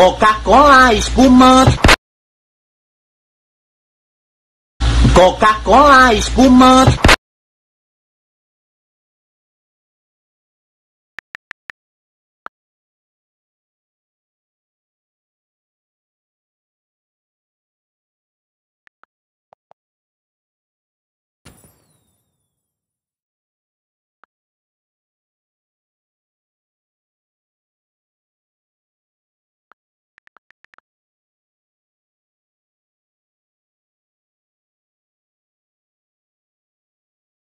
Coca-Cola espumante. Coca-Cola espumante.